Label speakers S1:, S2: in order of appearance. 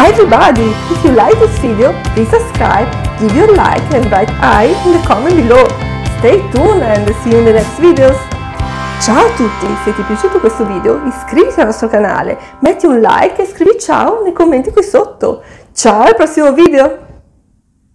S1: Hi everybody! If you like this video, please subscribe, give your like and write I in the comment below. Stay tuned and see you in the next videos. Ciao a tutti! Se ti è piaciuto questo video iscriviti al nostro canale, metti un like e scrivi ciao nei commenti qui sotto. Ciao al prossimo video!